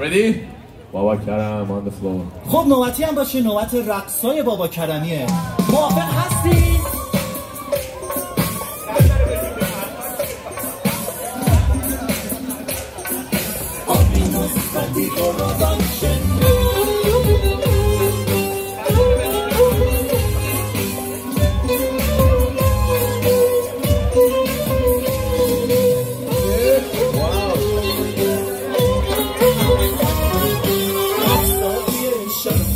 Ready? Baba Karam on the floor. خب نوبتی هم باشه نوبت رقصای بابا کرمیه موافق هستی؟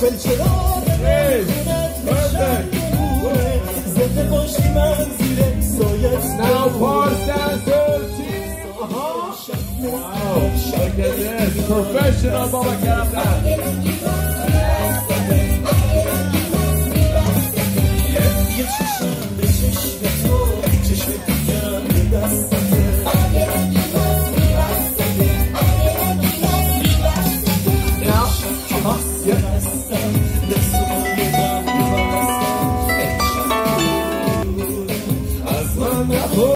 שלשלו Now pause that look at this Professional Baba